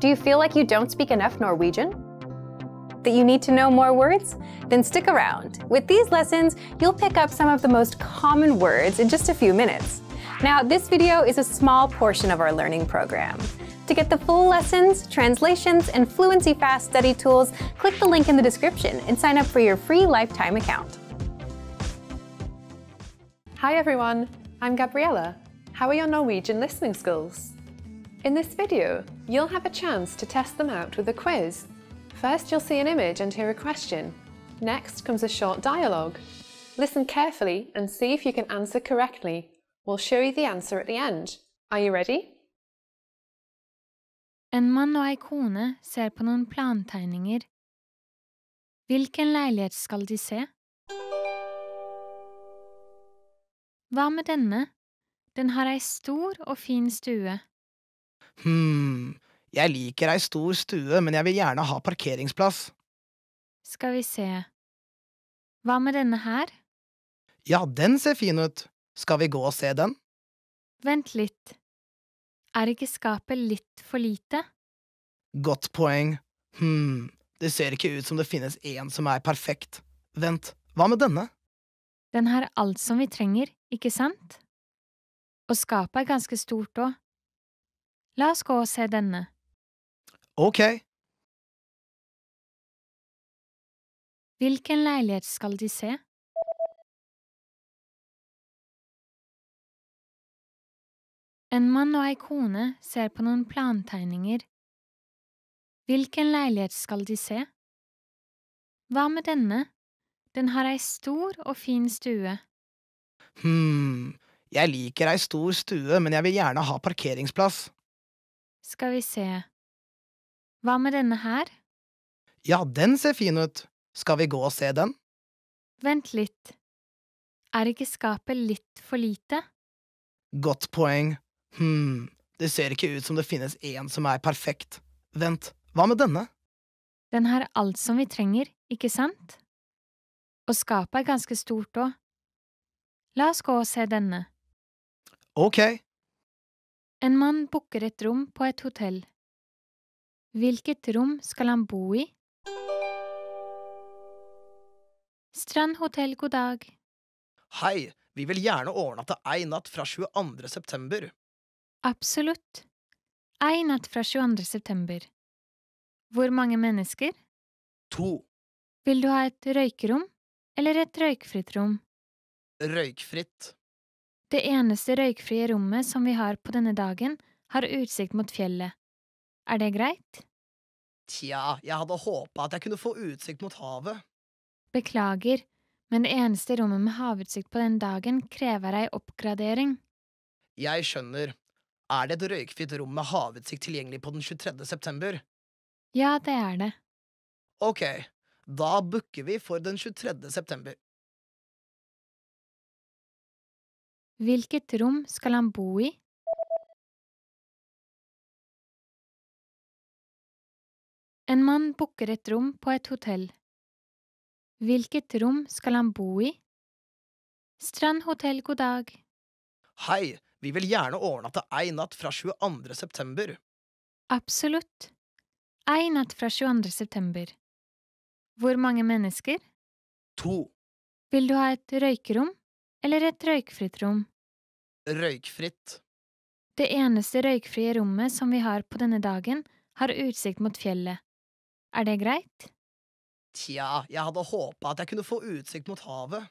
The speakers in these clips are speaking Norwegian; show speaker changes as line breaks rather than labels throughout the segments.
Do you feel like you don't speak enough Norwegian? That you need to know more words? Then stick around. With these lessons, you'll pick up some of the most common words in just a few minutes. Now, this video is a small portion of our learning program. To get the full lessons, translations, and Fluency Fast study tools, click the link in the description and sign up for your free lifetime account.
Hi everyone, I'm Gabriella. How are your Norwegian listening skills? In this video, you'll have a chance to test them out with a quiz. First, you'll see an image and hear a question. Next comes a short dialogue. Listen carefully and see if you can answer correctly. We'll show you the answer at the end. Are you ready?
En mann og ei kone ser på noen plantegninger. Hvilken leilighet skal de se? Hva med denne? Den har ei stor og fin stue.
Hm, jeg liker ei stor stue, men jeg vil gjerne ha parkeringsplass.
Skal vi se… Hva med denne her?
Ja, den ser fin ut. Skal vi gå og se den?
Vent litt. Er ikke skapet litt for lite?
Godt poeng. Hm, det ser ikke ut som det finnes én som er perfekt. Vent, hva med denne?
Den har alt som vi trenger, ikke sant? Og skapet er ganske stort òg. La oss gå og se denne.
Ok,
Hvilken leilighet skal de se? En mann og ei kone ser på noen plantegninger. Hvilken leilighet skal de se? Hva med denne? Den har ei stor og fin stue.
hm, jeg liker ei stor stue, men jeg vil gjerne ha parkeringsplass.
Skal vi se… Hva med denne her?
Ja, den ser fin ut. Skal vi gå og se den?
Vent litt. Er ikke skapet litt for lite?
Godt poeng. Hm, det ser ikke ut som det finnes én som er perfekt. Vent, hva med denne?
Den har alt som vi trenger, ikke sant? Og skapet er ganske stort òg. La oss gå og se denne.
Ok,
En mann booker et rom på et hotell. Hvilket rom skal han bo i? Strand hotell, god dag.
hei, vi vil gjerne overnatte ei natt fra 22. september.
Absolutt. Ei natt fra 22. september. Hvor mange mennesker?
To.
Vil du ha et røykerom eller et røykfritt rom?
Røykfritt.
Det eneste røykfrie rommet som vi har på denne dagen, har utsikt mot fjellet. Er det greit?
Tja, jeg hadde håpa at jeg kunne få utsikt mot havet.
Beklager, men det eneste rommet med havutsikt på den dagen krever ei oppgradering.
Jeg skjønner. Er det et røykfritt rom med havutsikt tilgjengelig på den 23. september?
Ja, det er det.
Ok, da booker vi for den 23. september.
Hvilket rom skal han bo i? En mann booker et rom på et hotell. Hvilket rom skal han bo i? Strand hotell, god dag.
Hei, vi vil gjerne overnatte ei natt fra 22. september.
Absolutt. Ei natt fra 22. september. Hvor mange mennesker?
To.
Vil du ha et røykerom eller et røykfritt rom?
Røykfritt.
Det eneste røykfrie rommet som vi har på denne dagen, har utsikt mot fjellet. Er det greit?
Tja, jeg hadde håpa at jeg kunne få utsikt mot havet.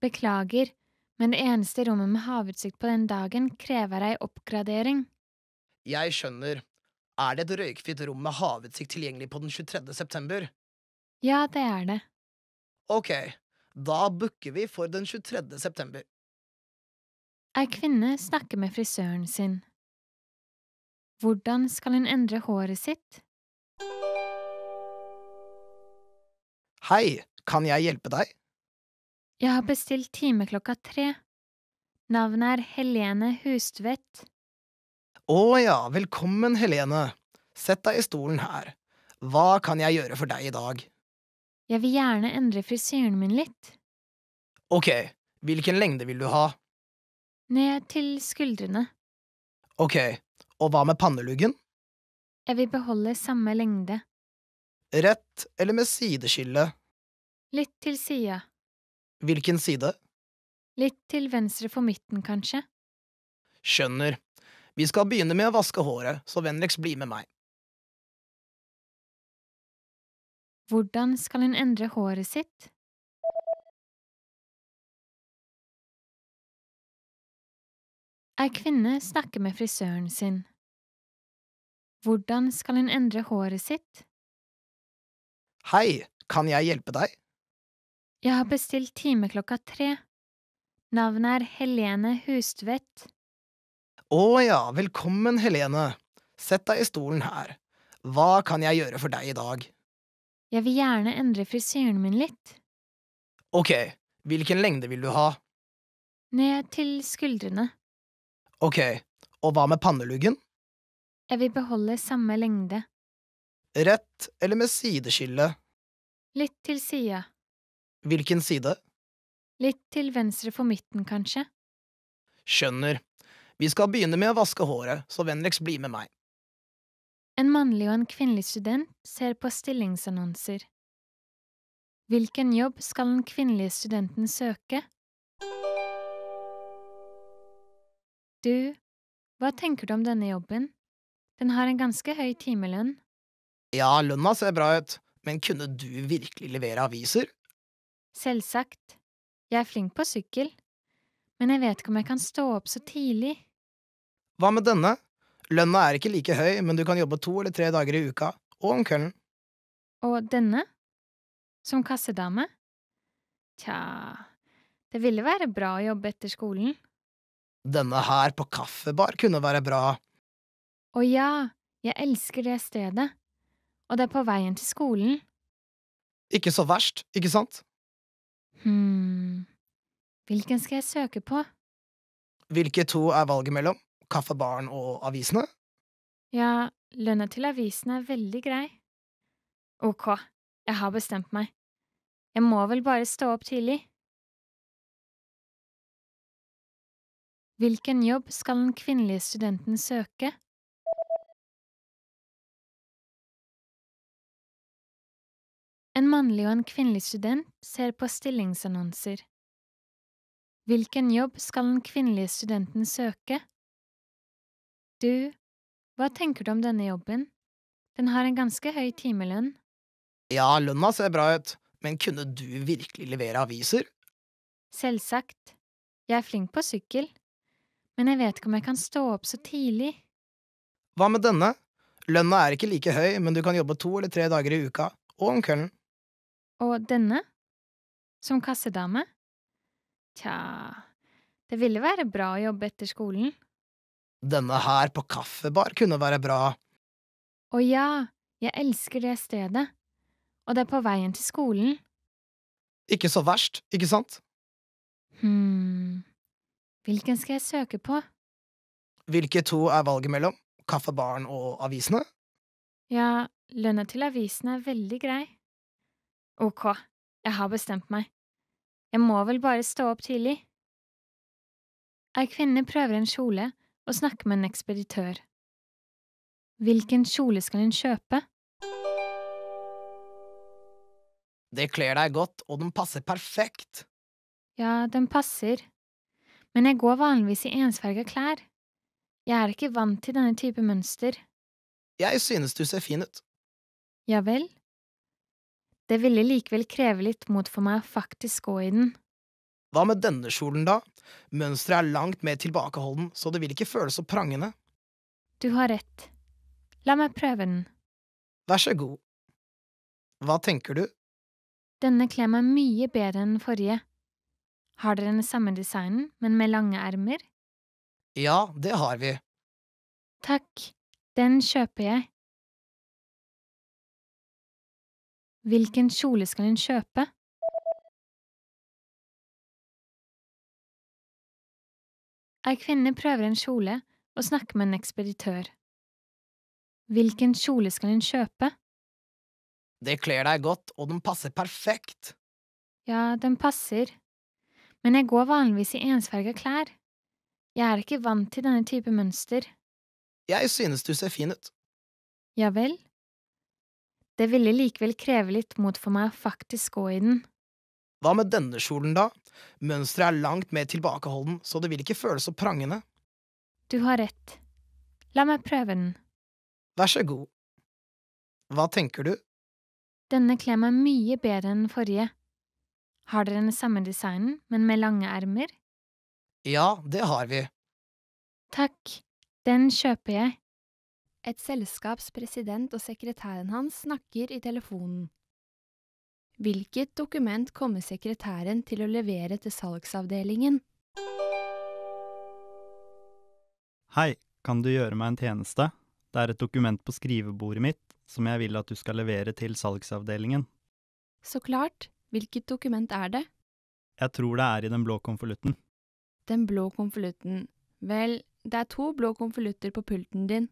Beklager, men det eneste rommet med havutsikt på den dagen krever ei oppgradering.
Jeg skjønner. Er det et røykfritt rom med havutsikt tilgjengelig på den 23. september?
Ja, det er det.
Ok, da booker vi for den 23. september.
Ei kvinne snakker med frisøren sin. Hvordan skal hun endre håret sitt?
Hei, kan jeg hjelpe deg?
Jeg har bestilt time klokka tre. Navnet er Helene Hustvedt.
Å ja, velkommen, Helene. Sett deg i stolen her. Hva kan jeg gjøre for deg i dag?
Jeg vil gjerne endre frisyren min litt.
Ok, hvilken lengde vil du ha?
Ned til skuldrene.
Ok, og hva med panneluggen?
Jeg vil beholde samme lengde.
Rett eller med sideskille?
Litt til sida.
Hvilken side?
Litt til venstre for midten, kanskje.
Skjønner. Vi skal begynne med å vaske håret, så vennligst bli med meg.
Hvordan skal hun endre håret sitt? Ei kvinne snakker med frisøren sin. Hvordan skal hun endre håret sitt?
Hei, kan jeg hjelpe deg?
Jeg har bestilt time klokka tre. Navnet er Helene Hustvedt.
Å ja, velkommen, Helene. Sett deg i stolen her. Hva kan jeg gjøre for deg i dag?
Jeg vil gjerne endre frisyren min litt.
Ok, hvilken lengde vil du ha?
Ned til skuldrene.
Ok, og hva med panneluggen?
Jeg vil beholde samme lengde.
Rett eller med sideskille?
Litt til sida.
Hvilken side?
Litt til venstre for midten, kanskje.
Skjønner. Vi skal begynne med å vaske håret, så vennligst bli med meg.
En mannlig og en kvinnelig student ser på stillingsannonser. Hvilken jobb skal den kvinnelige studenten søke? Du, hva tenker du om denne jobben? Den har en ganske høy timelønn.
Ja, lønna ser bra ut, men kunne du virkelig levere aviser?
Selvsagt. Jeg er flink på sykkel, men jeg vet ikke om jeg kan stå opp så tidlig.
Hva med denne? Lønna er ikke like høy, men du kan jobbe to eller tre dager i uka, og om kvelden.
Og denne? Som kassedame? Tja, det ville være bra å jobbe etter skolen.
Denne her på kaffebar kunne være bra.
Å ja, jeg elsker det stedet. Og det er på veien til skolen.
Ikke så verst, ikke sant?
Hm… Hvilken skal jeg søke på?
Hvilke to er valget mellom? Kaffebaren og avisene?
Ja, lønna til avisene er veldig grei. Ok, jeg har bestemt meg. Jeg må vel bare stå opp tidlig. Hvilken jobb skal den kvinnelige studenten søke? En mannlig og en kvinnelig student ser på stillingsannonser. Hvilken jobb skal den kvinnelige studenten søke? Du, hva tenker du om denne jobben? Den har en ganske høy timelønn.
Ja, lønna ser bra ut, men kunne du virkelig levere aviser?
Selvsagt. Jeg er flink på sykkel, men jeg vet ikke om jeg kan stå opp så tidlig.
Hva med denne? Lønna er ikke like høy, men du kan jobbe to eller tre dager i uka, og om kvelden.
Og denne? Som kassedame? Tja, det ville være bra å jobbe etter skolen.
Denne her på kaffebar kunne være bra.
Å ja, jeg elsker det stedet. Og det er på veien til skolen.
Ikke så verst, ikke sant?
Hm… Hvilken skal jeg søke på?
Hvilke to er valget mellom? Kaffebaren og avisene?
Ja, lønna til avisene er veldig grei. Ok, jeg har bestemt meg. Jeg må vel bare stå opp tidlig. Ei kvinne prøver en kjole og snakke med en ekspeditør. Hvilken kjole skal hun kjøpe?
Det kler deg godt, og den passer perfekt.
Ja, den passer, men jeg går vanligvis i ensfarga klær. Jeg er ikke vant til denne type mønster.
Jeg synes du ser fin ut.
Ja vel? Det ville likevel kreve litt mot for meg å faktisk gå i den.
Hva med denne kjolen, da? Mønsteret er langt mer tilbakeholden, så det vil ikke føles så prangende.
Du har rett. La meg prøve den.
Vær så god. Hva tenker du?
Denne kler meg mye bedre enn den forrige. Har dere den samme designen, men med lange ermer?
Ja, det har vi.
Takk, den kjøper jeg. Hvilken kjole skal hun kjøpe? Ei kvinne prøver en kjole og snakker med en ekspeditør. Hvilken kjole skal hun kjøpe?
Det kler deg godt, og den passer perfekt.
Ja, den passer, men jeg går vanligvis i ensfarga klær. Jeg er ikke vant til denne type mønster.
Jeg synes du ser fin ut.
Ja vel? Det ville likevel kreve litt mot for meg å faktisk gå i den.
Hva med denne kjolen, da? Mønsteret er langt mer tilbakeholden, så det vil ikke føles så prangende.
Du har rett. La meg prøve den.
Vær så god. Hva tenker du?
Denne kler meg mye bedre enn den forrige. Har dere den samme designen, men med lange ermer?
Ja, det har vi.
Takk, den kjøper jeg.
Et selskaps president og sekretæren hans snakker i telefonen. Hvilket dokument kommer sekretæren til å levere til salgsavdelingen?
Hei, kan du gjøre meg en tjeneste? Det er et dokument på skrivebordet mitt som jeg vil at du skal levere til salgsavdelingen.
Så klart, hvilket dokument er det?
Jeg tror det er i den blå konvolutten.
Den blå konvolutten. Vel, det er to blå konvolutter på pulten din.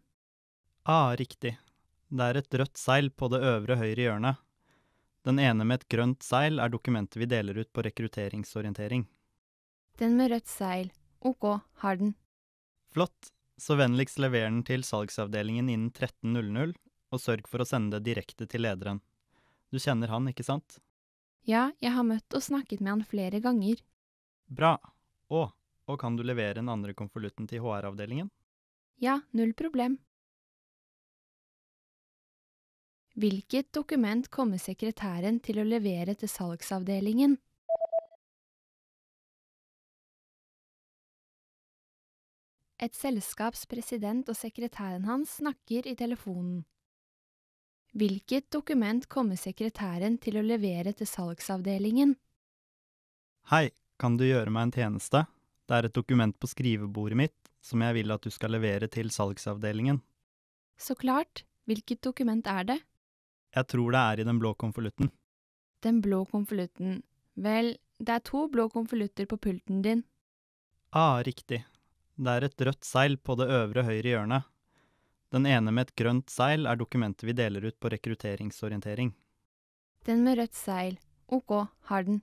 Ah, riktig. Det er et rødt seil på det øvre høyre hjørnet. Den ene med et grønt seil er dokumentet vi deler ut på rekrutteringsorientering.
Den med rødt seil. Ok, har den.
Flott. Så vennligst lever den til salgsavdelingen innen 13.00, og sørg for å sende det direkte til lederen. Du kjenner han, ikke sant?
Ja, jeg har møtt og snakket med han flere ganger.
Bra. Å, og kan du levere den andre konvolutten til HR-avdelingen?
Ja, null problem. Hvilket dokument kommer sekretæren til å levere til salgsavdelingen? Et selskaps president og sekretæren hans snakker i telefonen. Hvilket dokument kommer sekretæren til å levere til salgsavdelingen?
Hei, kan du gjøre meg en tjeneste? Det er et dokument på skrivebordet mitt som jeg vil at du skal levere til salgsavdelingen.
Så klart, hvilket dokument er det?
Jeg tror det er i den blå konvolutten.
Den blå konvolutten. Vel, det er to blå konvolutter på pulten din.
Ah, riktig. Det er et rødt seil på det øvre høyre hjørnet. Den ene med et grønt seil er dokumentet vi deler ut på rekrutteringsorientering.
Den med rødt seil. Ok, har den.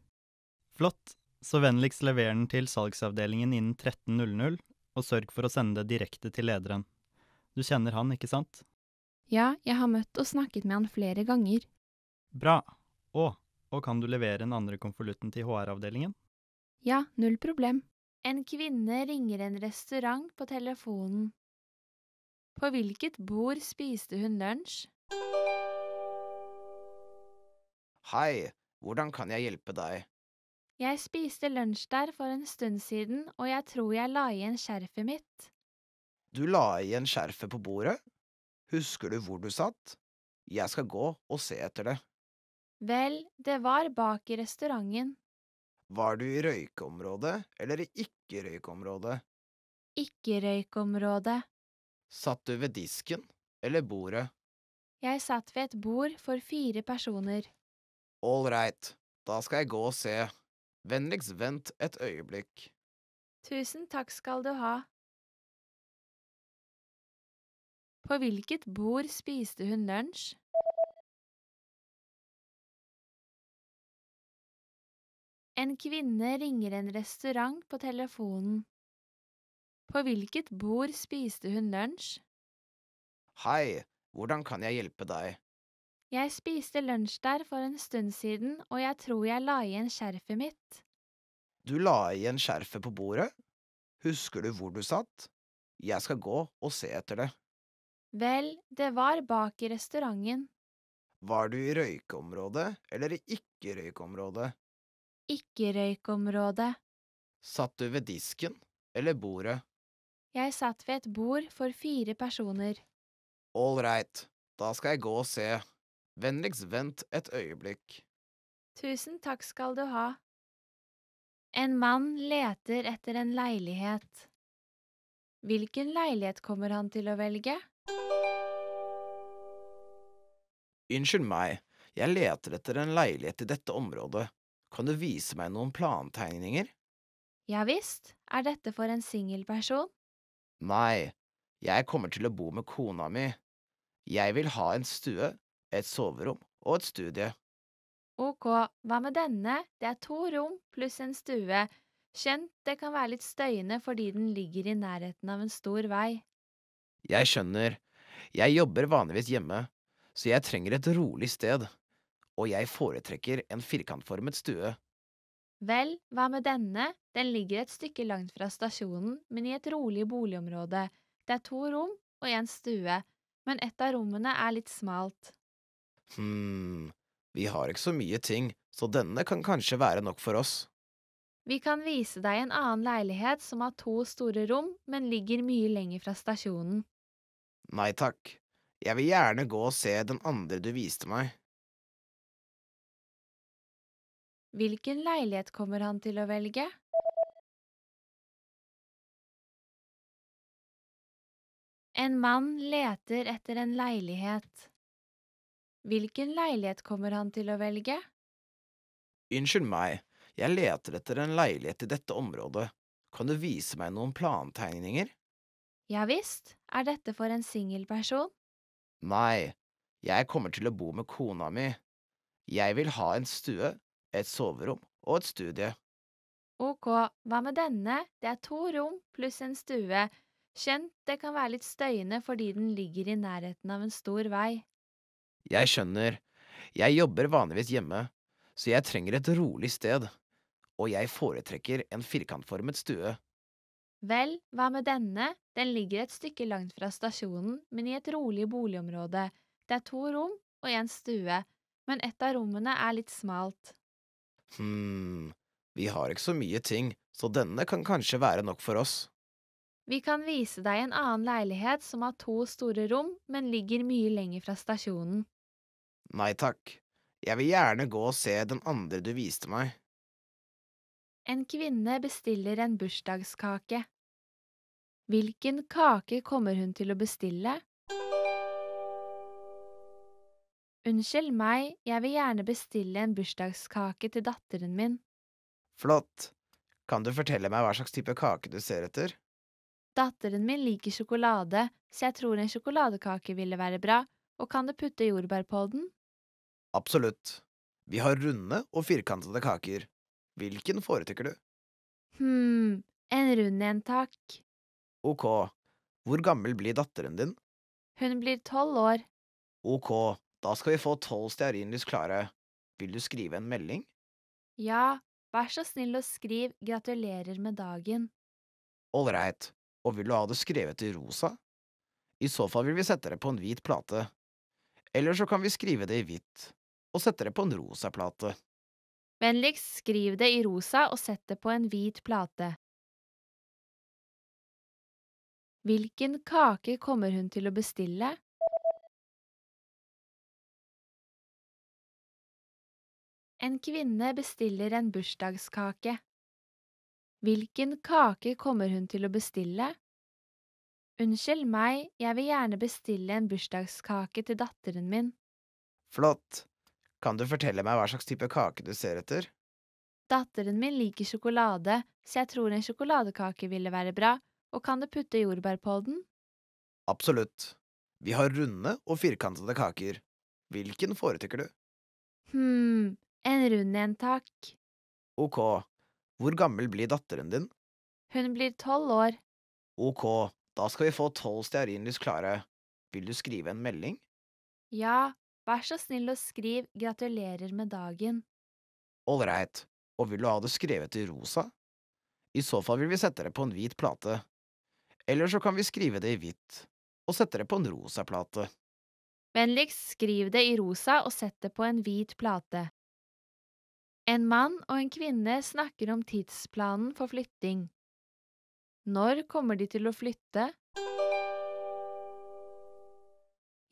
Flott. Så vennligst lever den til salgsavdelingen innen 13.00, og sørg for å sende det direkte til lederen. Du kjenner han, ikke sant?
Ja, jeg har møtt og snakket med han flere ganger.
Bra. Å, og kan du levere den andre konvolutten til HR-avdelingen?
Ja, null problem.
En kvinne ringer en restaurant på telefonen. På hvilket bord spiste hun lunsj?
Hei, hvordan kan jeg hjelpe deg?
Jeg spiste lunsj der for en stund siden, og jeg tror jeg la igjen skjerfet mitt.
Du la igjen skjerfet på bordet? Husker du hvor du satt? Jeg skal gå og se etter det.
Vel, det var bak i restauranten.
Var du i røykeområdet eller i ikke-røykeområdet?
Ikke-røykeområdet.
Satt du ved disken eller bordet?
Jeg satt ved et bord for fire personer.
All right, da skal jeg gå og se. Vennligst vent et øyeblikk.
Tusen takk skal du ha. På hvilket bord spiste hun lunsj? En kvinne ringer en restaurant på telefonen. På hvilket bord spiste hun lunsj?
Hei, hvordan kan jeg hjelpe deg?
Jeg spiste lunsj der for en stund siden, og jeg tror jeg la igjen skjerfet mitt.
Du la igjen skjerfet på bordet? Husker du hvor du satt? Jeg skal gå og se etter det.
Vel, det var bak i restauranten.
Var du i røykeområdet eller i ikke-røykeområdet?
Ikke-røykeområdet.
Satt du ved disken eller bordet?
Jeg satt ved et bord for fire personer.
Right, da skal jeg gå og se. Vennligst vent et øyeblikk.
Tusen takk skal du ha. En mann leter etter en leilighet. Hvilken leilighet kommer han til å velge?
Unnskyld meg, jeg leter etter en leilighet i dette området. Kan du vise meg noen plantegninger?
Ja visst, er dette for en singelperson?
Nei, jeg kommer til å bo med kona mi. Jeg vil ha en stue, et soverom og et studie.
Ok, hva med denne? Det er to rom pluss en stue. Skjønt det kan være litt støyende fordi den ligger i nærheten av en stor vei.
Jeg skjønner, Jeg jobber vanligvis hjemme, så jeg trenger et rolig sted, og jeg foretrekker en firkantformet stue.
Vel, hva med denne? Den ligger et stykke langt fra stasjonen, men i et rolig boligområde. Det er to rom og en stue, men et av rommene er litt smalt.
Hm, vi har ikke så mye ting, så denne kan kanskje være nok for oss.
Vi kan vise deg en annen leilighet som har to store rom, men ligger mye lenger fra stasjonen.
Nei takk, jeg vil gjerne gå og se den andre du viste meg.
Hvilken leilighet kommer han til å velge? En mann leter etter en leilighet. Hvilken leilighet kommer han til å velge?
Unnskyld meg, jeg leter etter en leilighet i dette området. Kan du vise meg noen plantegninger?
Ja visst, er dette for en singelperson?
Nei, jeg kommer til å bo med kona mi. Jeg vil ha en stue, et soverom og et studie.
Ok, hva med denne? Det er to rom pluss en stue. Skjønt det kan være litt støyende fordi den ligger i nærheten av en stor vei.
Jeg skjønner, jeg jobber vanligvis hjemme, så jeg trenger et rolig sted, og jeg foretrekker en firkantformet stue.
Vel, hva med denne? Den ligger et stykke langt fra stasjonen, men i et rolig boligområde. Det er to rom og en stue, men et av rommene er litt smalt.
Hm, vi har ikke så mye ting, så denne kan kanskje være nok for oss.
Vi kan vise deg en annen leilighet som har to store rom, men ligger mye lenger fra stasjonen.
Nei takk, jeg vil gjerne gå og se den andre du viste meg.
En kvinne bestiller en bursdagskake. Hvilken kake kommer hun til å bestille? Unnskyld meg, jeg vil gjerne bestille en bursdagskake til datteren min.
Flott. Kan du fortelle meg hva slags type kake du ser etter?
Datteren min liker sjokolade, så jeg tror en sjokoladekake ville være bra, og kan du putte jordbær på den?
Absolutt. Vi har runde og firkantede kaker. Hvilken foretrekker du?
Hm, en rund en, takk.
Ok. Hvor gammel blir datteren din?
Hun blir tolv år.
Ok, da skal vi få tolv stearinlys klare. Vil du skrive en melding?
Ja, vær så snill og skriv gratulerer med dagen.
Ålreit. Og vil du ha det skrevet i rosa? I så fall vil vi sette det på en hvit plate. Eller så kan vi skrive det i hvitt, og sette det på en rosa plate.
Vennligst skriv det i rosa og sett det på en hvit plate. Hvilken kake kommer hun til å bestille? En kvinne bestiller en bursdagskake. Hvilken kake kommer hun til å bestille? Unnskyld meg, jeg vil gjerne bestille en bursdagskake til datteren min.
Flott. Kan du fortelle meg hva slags type kake du ser etter?
Datteren min liker sjokolade, så jeg tror en sjokoladekake ville være bra, og kan du putte jordbær på den?
Absolutt. Vi har runde og firkantede kaker. Hvilken foretrekker du?
Hm, en rund en, takk.
Ok. Hvor gammel blir datteren din?
Hun blir tolv år.
Ok, da skal vi få tolv stearinlys klare. Vil du skrive en melding?
Ja, vær så snill og skriv gratulerer med dagen.
Ålreit. Og vil du ha det skrevet i rosa? I så fall vil vi sette det på en hvit plate. Eller så kan vi skrive det i hvitt, og sette det på en rosa plate.
Vennligst skriv det i rosa og sett det på en hvit plate. En mann og en kvinne snakker om tidsplanen for flytting. Når kommer de til å flytte?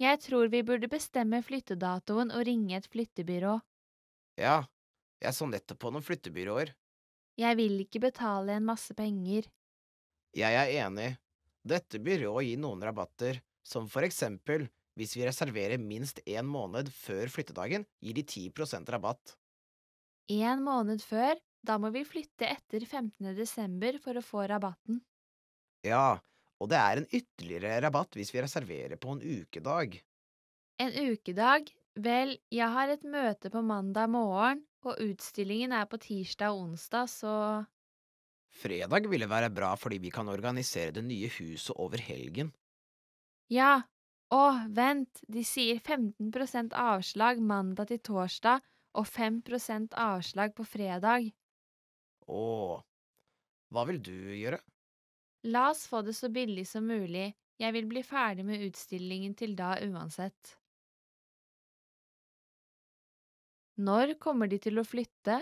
Jeg tror vi burde bestemme flyttedatoen og ringe et flyttebyrå.
Ja, jeg så nettopp på noen flyttebyråer.
Jeg vil ikke betale en masse penger.
Jeg er enig. Dette byrået gir noen rabatter, som for eksempel hvis vi reserverer minst én måned før flyttedagen, gir de 10% rabatt.
En måned før, da må vi flytte etter 15. desember for å få rabatten.
Ja, og det er en ytterligere rabatt hvis vi reserverer på en ukedag.
En ukedag? Vel, jeg har et møte på mandag morgen, og utstillingen er på tirsdag og onsdag, så…
Fredag ville være bra fordi vi kan organisere det nye huset over helgen.
Ja, Å, vent, de sier 15% avslag mandag til torsdag og 5% avslag på fredag.
Å, hva vil du gjøre?
La oss få det så billig som mulig, jeg vil bli ferdig med utstillingen til da uansett. Når kommer de til å flytte?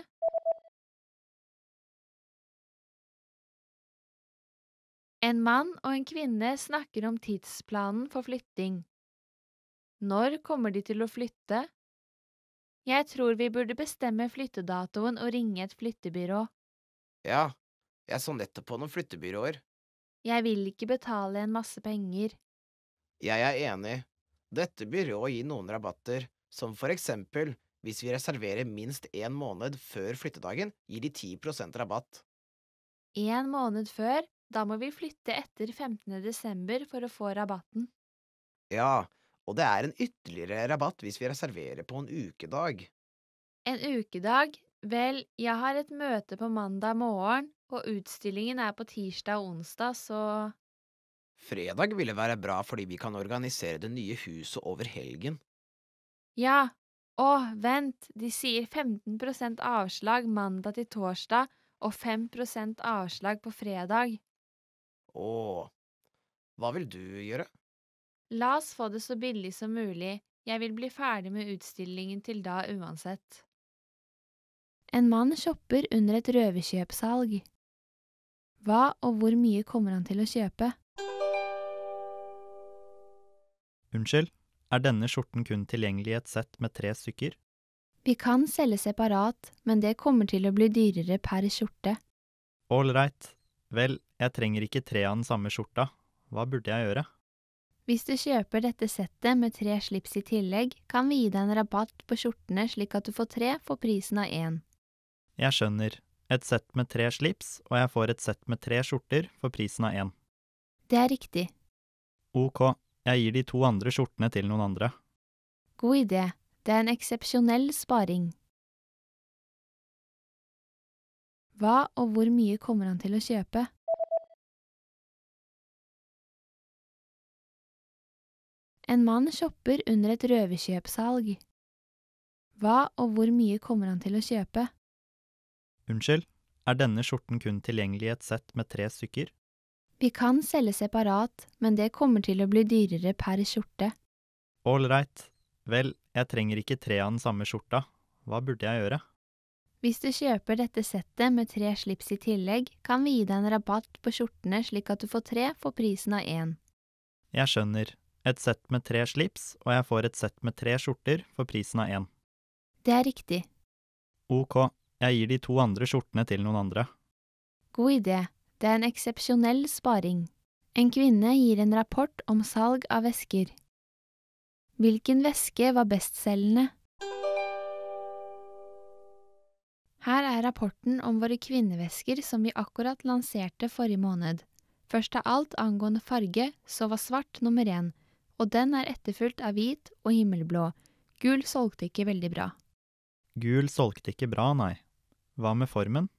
En mann og en kvinne snakker om tidsplanen for flytting. Når kommer de til å flytte? Jeg tror vi burde bestemme flyttedatoen og ringe et flyttebyrå.
Ja, jeg så nettopp på noen flyttebyråer.
Jeg vil ikke betale en masse penger.
Jeg er enig. Dette byrået gir noen rabatter, som for eksempel hvis vi reserverer minst én måned før flyttedagen, gir de 10% rabatt.
En måned før, da må vi flytte etter 15. desember for å få rabatten.
Ja, og det er en ytterligere rabatt hvis vi reserverer på en ukedag.
En ukedag? Vel, jeg har et møte på mandag morgen, og utstillingen er på tirsdag og onsdag, så…
Fredag ville være bra fordi vi kan organisere det nye huset over helgen.
Ja, å, vent, de sier 15% avslag mandag til torsdag og 5% avslag på fredag.
Å, hva vil du gjøre?
La oss få det så billig som mulig, jeg vil bli ferdig med utstillingen til da uansett. En mann shopper under et røverkjøpsalg. Hva og hvor mye kommer han til å kjøpe?
Unnskyld, er denne skjorten kun tilgjengelig i et sett med tre stykker?
Vi kan selge separat, men det kommer til å bli dyrere per skjorte.
Ålreit, vel, jeg trenger ikke tre av den samme skjorta, hva burde jeg gjøre?
Hvis du kjøper dette settet med tre slips i tillegg, kan vi gi deg en rabatt på skjortene slik at du får tre for prisen av én.
Jeg skjønner, et sett med tre slips, og jeg får et sett med tre skjorter for prisen av én.
Det er riktig.
Ok, jeg gir de to andre skjortene til noen andre.
God idé. Det er en eksepsjonell sparing. Hva og hvor mye kommer han til å kjøpe? En mann shopper under et røverkjøpsalg. Hva og hvor mye kommer han til å kjøpe?
Unnskyld, er denne skjorten kun tilgjengelig i et sett med tre stykker?
Vi kan selge separat, men det kommer til å bli dyrere per skjorte.
Ålreit, vel, jeg trenger ikke tre av den samme skjorta, hva burde jeg gjøre?
Hvis du kjøper dette settet med tre slips i tillegg, kan vi gi deg en rabatt på skjortene slik at du får tre for prisen av én.
Jeg skjønner, et sett med tre slips, og jeg får et sett med tre skjorter for prisen av én.
Det er riktig.
Ok, jeg gir de to andre skjortene til noen andre.
God idé. Det er en eksepsjonell sparing. En kvinne gir en rapport om salg av vesker. Hvilken væske var bestselgende? Her er rapporten om våre kvinnevesker som vi akkurat lanserte forrige måned. Først av alt angående farge, så var svart nummer én, og den er etterfulgt av hvit og himmelblå. Gul solgte ikke veldig bra.
Gul solgte ikke bra, nei. Hva med formen?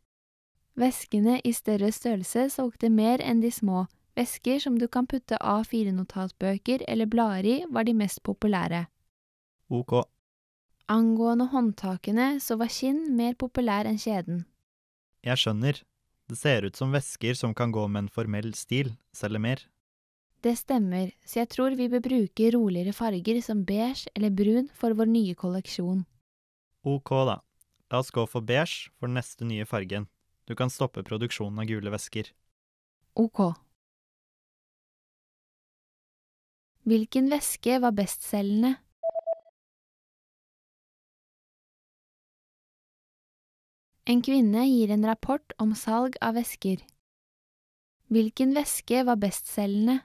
Veskene i større størrelse solgte mer enn de små. Vesker som du kan putte A4-notatbøker eller blader i, var de mest populære.
Ok,
Angående håndtakene så var kinn mer populær enn kjeden.
jeg skjønner. Det ser ut som vesker som kan gå med en formell stil, selger mer.
Det stemmer, så jeg tror vi bør bruke roligere farger som beige eller brun for vår nye kolleksjon.
Ok, da. La oss gå for beige for den neste nye fargen. Du kan stoppe produksjonen av gule vesker.
Ok. Hvilken væske var bestselgende? En kvinne gir en rapport om salg av væsker. Hvilken væske var bestselgende?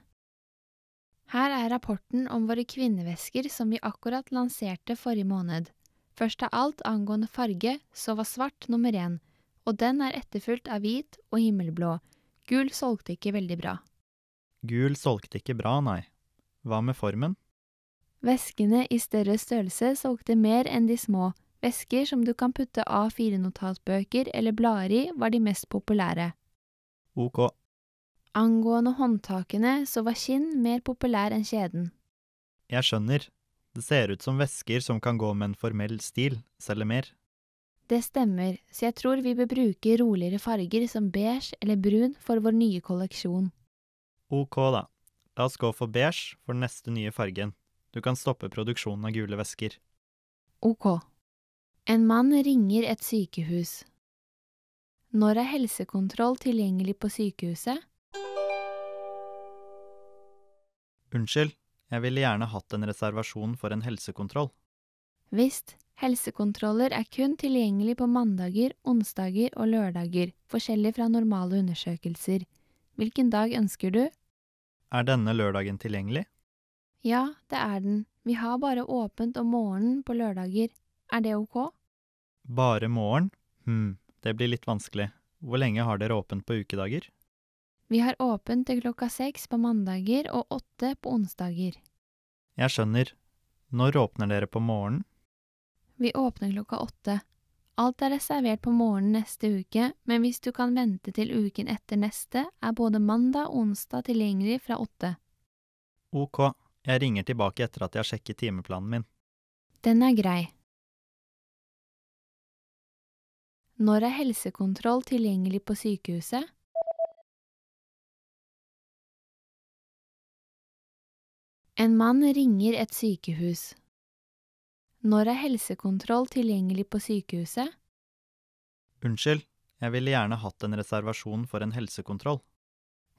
Her er rapporten om våre kvinnevesker som vi akkurat lanserte forrige måned. Først av alt angående farge, så var svart nummer én, og den er etterfulgt av hvit og himmelblå. Gul solgte ikke veldig bra.
Gul solgte ikke bra, nei. Hva med formen?
Veskene i større størrelse solgte mer enn de små. Vesker som du kan putte A4-notatbøker eller blader i, var de mest populære.
Ok,
Angående håndtakene så var kinn mer populær enn kjeden.
Jeg skjønner. Det ser ut som vesker som kan gå med en formell stil, selger mer.
Det stemmer, så jeg tror vi bør bruke roligere farger som beige eller brun for vår nye kolleksjon.
Ok, da. La oss gå for beige for den neste nye fargen. Du kan stoppe produksjonen av gule vesker.
Ok. En mann ringer et sykehus. Når er helsekontroll tilgjengelig på sykehuset?
Unnskyld, jeg ville gjerne hatt en reservasjon for en helsekontroll.
Visst, helsekontroller er kun tilgjengelig på mandager, onsdager og lørdager, forskjellig fra normale undersøkelser. Hvilken dag ønsker du?
Er denne lørdagen tilgjengelig?
Ja, det er den. Vi har bare åpent om morgenen på lørdager. Er det ok?
Bare morgen? Hm, det blir litt vanskelig. Hvor lenge har dere åpent på ukedager?
Vi har åpent til klokka seks på mandager og åtte på onsdager.
Jeg skjønner. Når åpner dere på morgenen?
Vi åpner klokka åtte. Alt er reservert på morgenen neste uke, men hvis du kan vente til uken etter neste, er både mandag og onsdag tilgjengelig fra åtte.
Ok, jeg ringer tilbake etter at jeg har sjekket timeplanen min.
Den er grei. Når er helsekontroll tilgjengelig på sykehuset? En mann ringer et sykehus. Når er helsekontroll tilgjengelig på sykehuset?
Unnskyld, jeg ville gjerne hatt en reservasjon for en helsekontroll.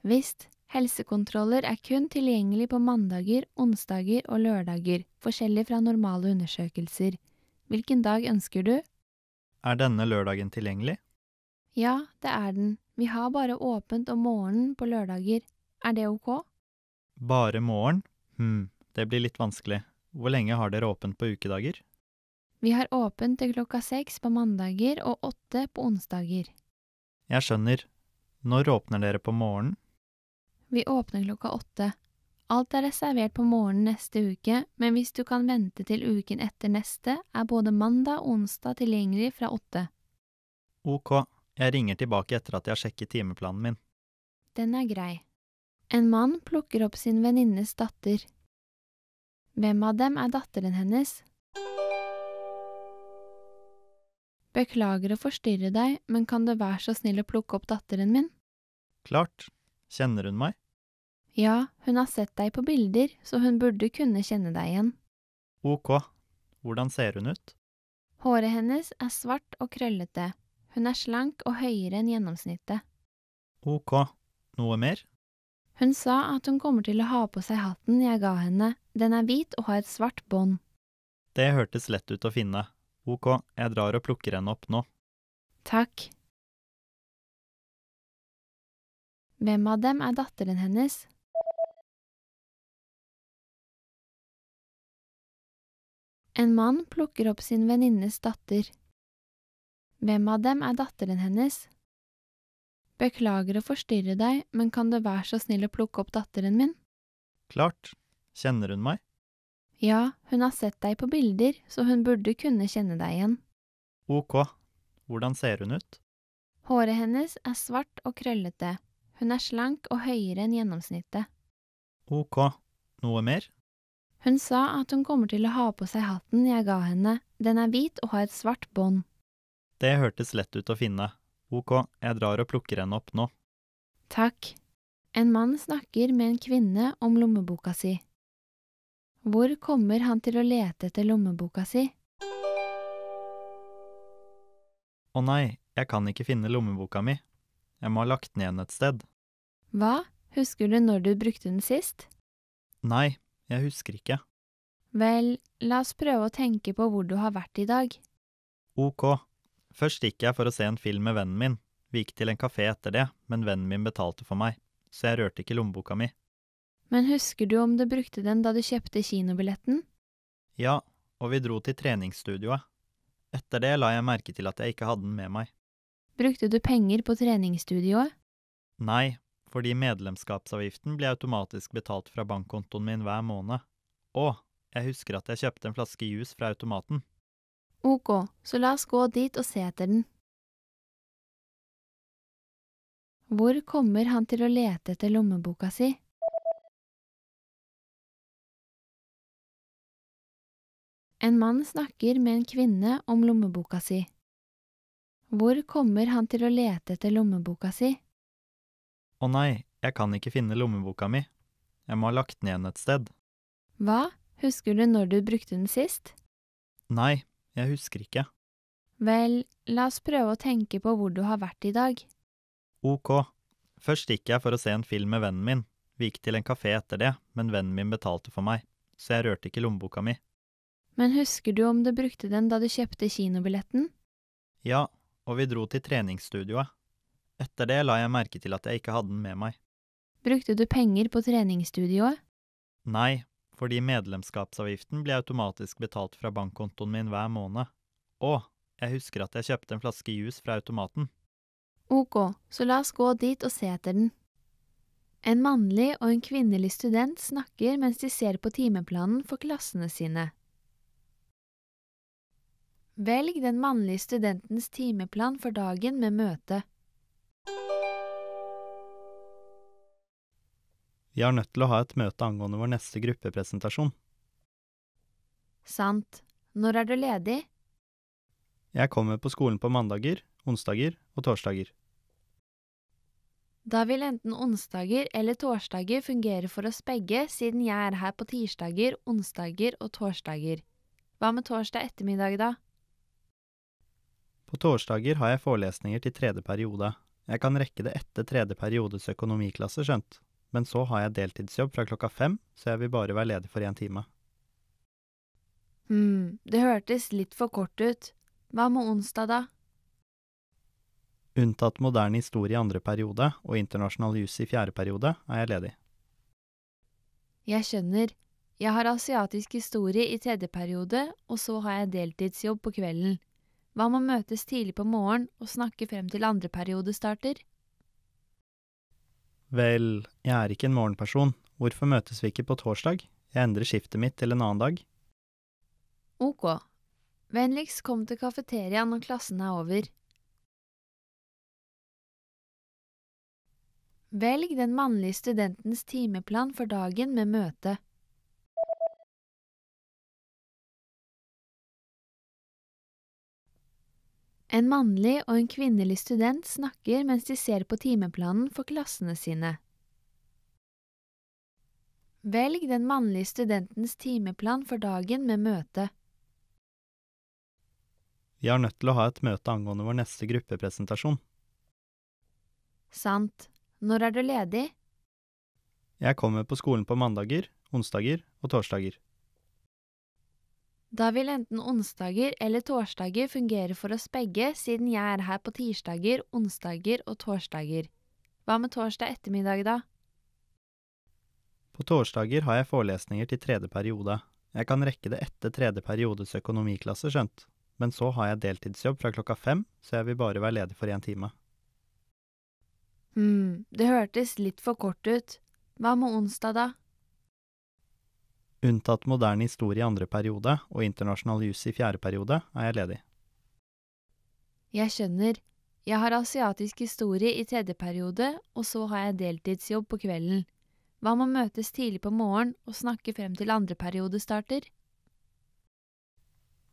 Visst, helsekontroller er kun tilgjengelig på mandager, onsdager og lørdager, forskjellig fra normale undersøkelser. Hvilken dag ønsker du?
Er denne lørdagen tilgjengelig?
Ja, det er den. Vi har bare åpent om morgenen på lørdager. Er det ok?
Bare morgen? Hm, det blir litt vanskelig. Hvor lenge har dere åpent på ukedager?
Vi har åpent til klokka seks på mandager og åtte på onsdager.
Jeg skjønner. Når åpner dere på morgenen?
Vi åpner klokka åtte. Alt er reservert på morgenen neste uke, men hvis du kan vente til uken etter neste, er både mandag og onsdag tilgjengelig fra åtte.
Ok, jeg ringer tilbake etter at jeg har sjekket timeplanen min.
Den er grei. En mann plukker opp sin venninnes datter. Hvem av dem er datteren hennes? Beklager å forstyrre deg, men kan du være så snill å plukke opp datteren min?
Klart. Kjenner hun meg?
Ja, hun har sett deg på bilder, så hun burde kunne kjenne deg igjen.
Ok. Hvordan ser hun ut?
Håret hennes er svart og krøllete. Hun er slank og høyere enn gjennomsnittet.
Ok. Noe mer?
Hun sa at hun kommer til å ha på seg hatten jeg ga henne. Den er hvit og har et svart bånd.
Det hørtes lett ut å finne. Ok, jeg drar og plukker henne opp nå.
Takk. Hvem av dem er datteren hennes? En mann plukker opp sin venninnes datter. Hvem av dem er datteren hennes? Beklager å forstyrre deg, men kan du være så snill å plukke opp datteren min?
Klart. Kjenner hun meg?
Ja, hun har sett deg på bilder, så hun burde kunne kjenne deg igjen.
Ok. Hvordan ser hun ut?
Håret hennes er svart og krøllete. Hun er slank og høyere enn gjennomsnittet.
Ok. Noe mer?
Hun sa at hun kommer til å ha på seg hatten jeg ga henne. Den er hvit og har et svart bånd.
Det hørtes lett ut å finne. Ok, jeg drar og plukker henne opp nå.
Takk. En mann snakker med en kvinne om lommeboka si. Hvor kommer han til å lete etter lommeboka si?
Å nei, jeg kan ikke finne lommeboka mi. Jeg må ha lagt den igjen et sted.
Hva, husker du når du brukte den sist?
Nei, jeg husker ikke.
Vel, la oss prøve å tenke på hvor du har vært i dag.
Ok. Først gikk jeg for å se en film med vennen min. Vi gikk til en kafé etter det, men vennen min betalte for meg, så jeg rørte ikke lommeboka mi.
Men husker du om du brukte den da du kjøpte kinobilletten?
Ja, og vi dro til treningsstudioet. Etter det la jeg merke til at jeg ikke hadde den med meg.
Brukte du penger på treningsstudioet?
Nei, fordi medlemskapsavgiften blir automatisk betalt fra bankkontoen min hver måned. Og jeg husker at jeg kjøpte en flaske juice fra automaten.
Ok, så la oss gå dit og se etter den. Hvor kommer han til å lete etter lommeboka si? En mann snakker med en kvinne om lommeboka si. Hvor kommer han til å lete etter lommeboka si?
Å nei, jeg kan ikke finne lommeboka mi. Jeg må ha lagt den igjen et sted.
Hva, husker du når du brukte den sist?
Nei, jeg husker ikke.
Vel, la oss prøve å tenke på hvor du har vært i dag.
Ok. Først gikk jeg for å se en film med vennen min. Vi gikk til en kafé etter det, men vennen min betalte for meg, så jeg rørte ikke lommeboka mi.
Men husker du om du brukte den da du kjøpte kinobilletten?
Ja, og vi dro til treningsstudioet. Etter det la jeg merke til at jeg ikke hadde den med meg.
Brukte du penger på treningsstudioet?
Nei, fordi medlemskapsavgiften blir automatisk betalt fra bankkontoen min hver måned. Og jeg husker at jeg kjøpte en flaske juice fra automaten.
Ok, så la oss gå dit og se etter den. En mannlig og en kvinnelig student snakker mens de ser på timeplanen for klassene sine. Velg den mannlige studentens timeplan for dagen med møte.
Vi er nødt til å ha et møte angående vår neste gruppepresentasjon.
Sant. Når er du ledig?
Jeg kommer på skolen på mandager, onsdager og torsdager.
Da vil enten onsdager eller torsdager fungere for oss begge, siden jeg er her på tirsdager, onsdager og torsdager. Hva med torsdag ettermiddag, da?
På torsdager har jeg forelesninger til tredje periode. Jeg kan rekke det etter tredje periodes økonomiklasse, skjønt. Men så har jeg deltidsjobb fra klokka fem, så jeg vil bare være ledig for én time.
Hm, det hørtes litt for kort ut. Hva med onsdag, da?
Unntatt moderne historie i andre periode og internasjonal jus i fjerde periode, er jeg ledig.
Jeg skjønner. Jeg har asiatisk historie i tredje periode, og så har jeg deltidsjobb på kvelden. Hva med å møtes tidlig på morgen og snakke frem til andre periode starter?
Vel, jeg er ikke en morgenperson. Hvorfor møtes vi ikke på torsdag? Jeg endrer skiftet mitt til en annen dag.
Ok. Vennligst kom til kafeteriaen når klassen er over. Velg den mannlige studentens timeplan for dagen med møte. En mannlig og en kvinnelig student snakker mens de ser på timeplanen for klassene sine. Velg den mannlige studentens timeplan for dagen med møte.
Vi er nødt til å ha et møte angående vår neste gruppepresentasjon.
Sant. Når er du ledig?
Jeg kommer på skolen på mandager, onsdager og torsdager.
Da vil enten onsdager eller torsdager fungere for oss begge, siden jeg er her på tirsdager, onsdager og torsdager. Hva med torsdag ettermiddag, da?
På torsdager har jeg forelesninger til tredje periode. Jeg kan rekke det etter tredje periodes økonomiklasse, skjønt. Men så har jeg deltidsjobb fra klokka fem, så jeg vil bare være ledig for én time.
Hm, det hørtes litt for kort ut. Hva med onsdag, da?
Unntatt moderne historie i andre periode og internasjonal jus i fjerde periode, er jeg ledig.
Jeg skjønner. Jeg har asiatisk historie i tredje periode, og så har jeg deltidsjobb på kvelden. Hva med å møtes tidlig på morgen og snakke frem til andre periode starter?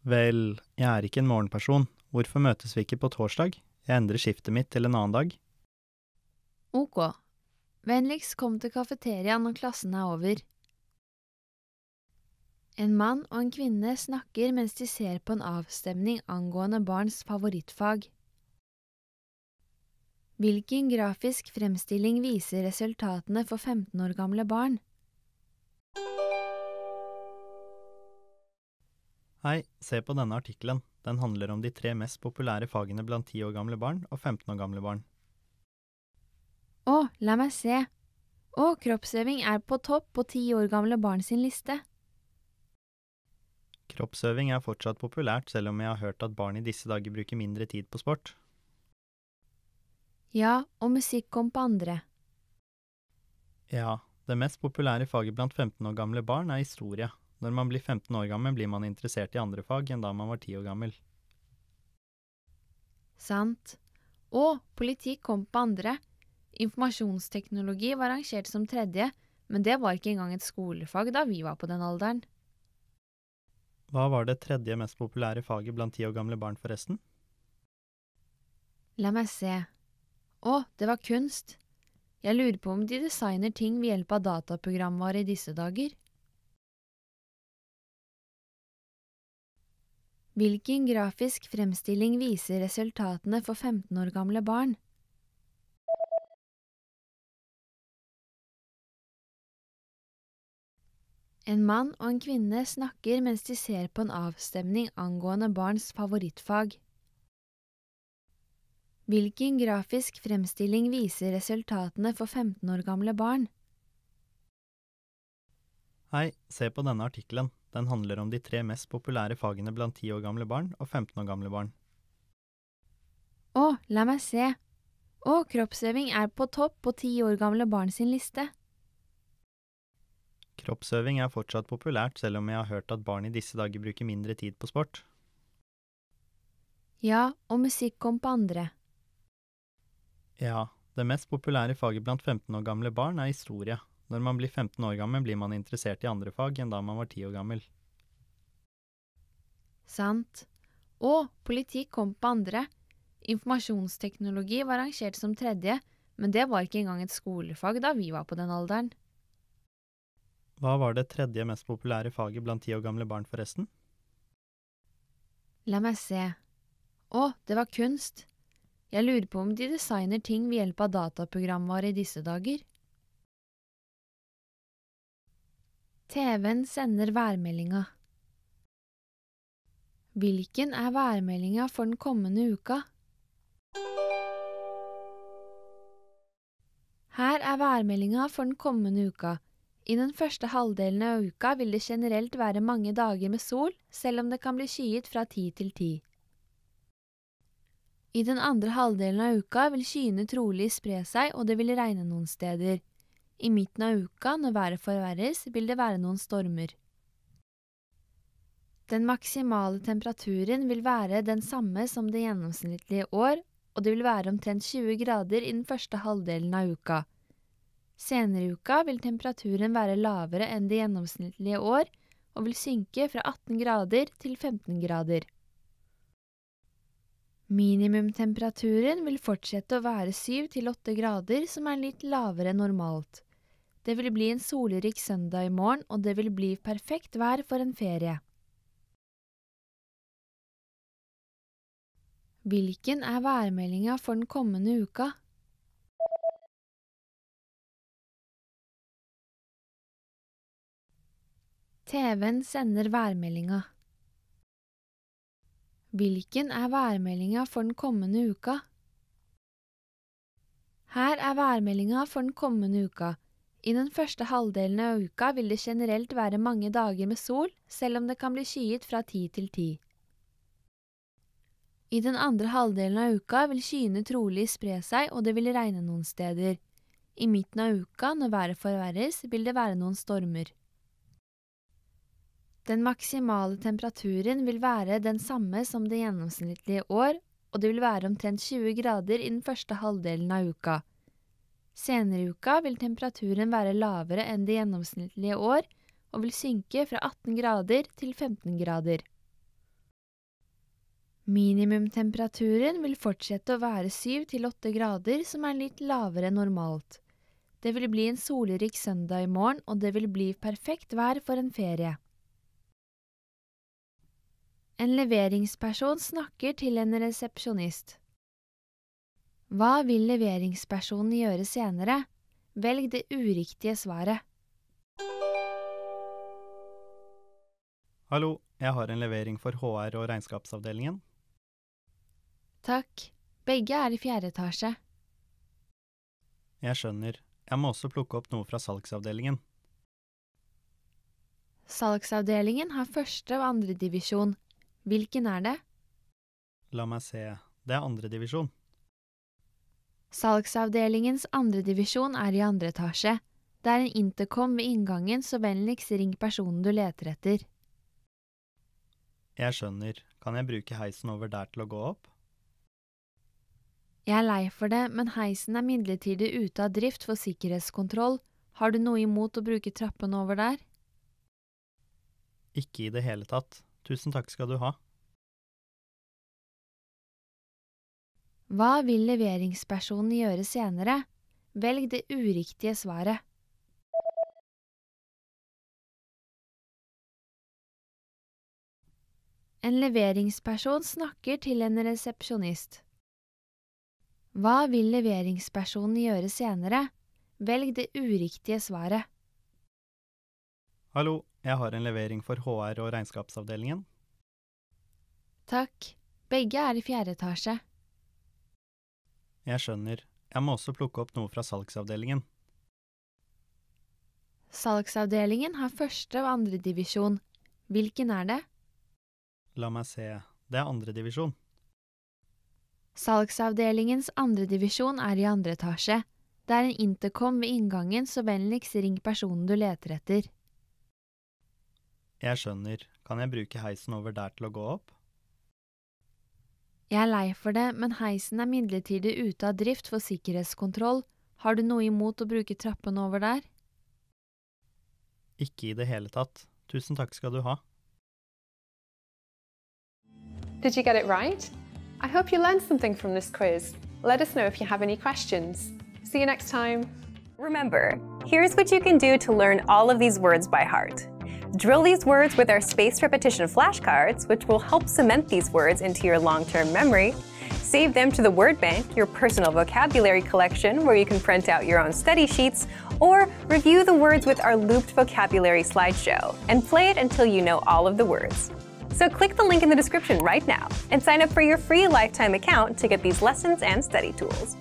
Vel, jeg er ikke en morgenperson. Hvorfor møtes vi ikke på torsdag? Jeg endrer skiftet mitt til en annen dag.
Ok. Vennligst kom til kafeteriaen når klassen er over. En mann og en kvinne snakker mens de ser på en avstemning angående barns favorittfag. Hvilken grafisk fremstilling viser resultatene for 15 år gamle barn?
Hei, se på denne artikkelen. Den handler om de tre mest populære fagene blant 10 år gamle barn og 15 år gamle barn.
Å, la meg se. Å, kroppsøving er på topp på 10 år gamle barn sin liste.
Kroppsøving er fortsatt populært, selv om jeg har hørt at barn i disse dager bruker mindre tid på sport.
Ja, og musikk kom på andre.
Ja, det mest populære faget blant 15 år gamle barn er historie. Når man blir 15 år gammel, blir man interessert i andre fag enn da man var 10 år gammel.
Sant. Og politikk kom på andre. Informasjonsteknologi var rangert som tredje, men det var ikke engang et skolefag da vi var på den alderen.
Hva var det tredje mest populære faget blant ti år gamle barn, forresten?
La meg se. Å, det var kunst. Jeg lurer på om de designer ting ved hjelp av dataprogramvare i disse dager. Hvilken grafisk fremstilling viser resultatene for 15 år gamle barn? En mann og en kvinne snakker mens de ser på en avstemning angående barns favorittfag. Hvilken grafisk fremstilling viser resultatene for 15 år gamle barn?
Hei, se på denne artikkelen. Den handler om de tre mest populære fagene blant 10 år gamle barn og 15 år gamle barn.
Å, la meg se. Å, kroppsøving er på topp på 10 år gamle barn sin liste.
Kroppsøving er fortsatt populært, selv om jeg har hørt at barn i disse dager bruker mindre tid på sport.
Ja, og musikk kom på andre.
Ja, det mest populære faget blant 15 år gamle barn er historie. Når man blir 15 år gammel, blir man interessert i andre fag enn da man var 10 år gammel.
Sant. Og politikk kom på andre. Informasjonsteknologi var rangert som tredje, men det var ikke engang et skolefag da vi var på den alderen.
Hva var det tredje mest populære faget blant ti år gamle barn, forresten?
La meg se. Å, det var kunst. Jeg lurer på om de designer ting ved hjelp av dataprogramvare i disse dager. TV-en sender værmeldinga. Hvilken er værmeldinga for den kommende uka? Her er værmeldinga for den kommende uka. I den første halvdelen av uka vil det generelt være mange dager med sol, selv om det kan bli skyet fra ti til ti. I den andre halvdelen av uka vil skyene trolig spre seg, og det vil regne noen steder. I midten av uka, når været forverres, vil det være noen stormer. Den maksimale temperaturen vil være den samme som det gjennomsnittlige år, og det vil være omtrent 20 grader i den første halvdelen av uka. Senere i uka vil temperaturen være lavere enn det gjennomsnittlige år, og vil synke fra 18 grader til 15 grader. Minimumtemperaturen vil fortsette å være 7-8 grader, som er litt lavere enn normalt. Det vil bli en solrik søndag i morgen, og det vil bli perfekt vær for en ferie. Hvilken er værmeldinga for den kommende uka? TV-en sender værmeldinga. Hvilken er værmeldinga for den kommende uka? Her er værmeldinga for den kommende uka. I den første halvdelen av uka vil det generelt være mange dager med sol, selv om det kan bli skyet fra ti til ti. I den andre halvdelen av uka vil skyene trolig spre seg, og det vil regne noen steder. I midten av uka, når været forverres, vil det være noen stormer. Den maksimale temperaturen vil være den samme som det gjennomsnittlige år, og det vil være omtrent 20 grader i den første halvdelen av uka. Senere i uka vil temperaturen være lavere enn det gjennomsnittlige år, og vil synke fra 18 grader til 15 grader. Minimumtemperaturen vil fortsette å være 7-8 grader, som er litt lavere enn normalt. Det vil bli en solrik søndag i morgen, og det vil bli perfekt vær for en ferie. En leveringsperson snakker til en resepsjonist. Hva vil leveringspersonen gjøre senere? Velg det uriktige svaret.
Hallo, jeg har en levering for HR og regnskapsavdelingen.
Takk. Begge er i fjerde etasje.
Jeg skjønner. Jeg må også plukke opp noe fra salgsavdelingen.
Salgsavdelingen har første og andre divisjon. Hvilken er det?
La meg se, det er andre divisjon.
Salgsavdelingens andredivisjon er i andre etasje. Det er en intercom ved inngangen, så vennligst ring personen du leter etter.
Jeg skjønner. Kan jeg bruke heisen over der til å gå opp?
Jeg er lei for det, men heisen er midlertidig ute av drift for sikkerhetskontroll. Har du noe imot å bruke trappen over der?
Ikke i det hele tatt. Tusen takk skal du ha.
Hva vil leveringspersonen gjøre senere? Velg det uriktige svaret. En leveringsperson snakker til en resepsjonist. Hva vil leveringspersonen gjøre senere? Velg det uriktige svaret.
Hallo, jeg har en levering for HR og regnskapsavdelingen.
Takk. Begge er i fjerde etasje.
Jeg skjønner. Jeg må også plukke opp noe fra salgsavdelingen.
Salgsavdelingen har første og andre divisjon. Hvilken er det?
La meg se, det er andre divisjon.
Salgsavdelingens andre divisjon er i andre etasje. Det er en intercom ved inngangen, så vennligst ring personen du leter etter.
Jeg skjønner. Kan jeg bruke heisen over der til å gå opp?
Jeg er lei for det, men heisen er midlertidig ute av drift for sikkerhetskontroll. Har du noe imot å bruke trappen over der?
Ikke i det hele tatt. Tusen takk skal du ha.
Did you get it right? I hope you learned something from this quiz. Let us know if you have any questions. See you next time.
Remember, here's what you can do to learn all of these words by heart. Drill these words with our spaced repetition flashcards, which will help cement these words into your long-term memory. Save them to the word bank, your personal vocabulary collection, where you can print out your own study sheets, or review the words with our looped vocabulary slideshow and play it until you know all of the words. So click the link in the description right now and sign up for your free lifetime account to get these lessons and study tools.